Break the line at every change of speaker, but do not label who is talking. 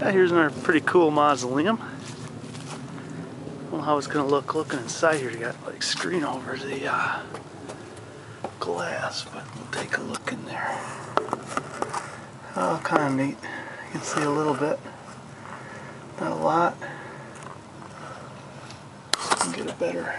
Here's another pretty cool mausoleum. I don't know how it's gonna look looking inside here. You got like screen over the uh, glass, but we'll take a look in there. Oh, kind of neat. You can see a little bit, not a lot. Get a better